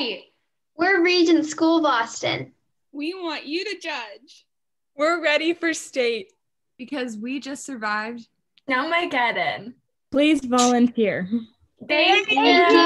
Hey, We're Regents School of Austin. We want you to judge. We're ready for state. Because we just survived. Now my get in. Please volunteer. Thank, Thank you.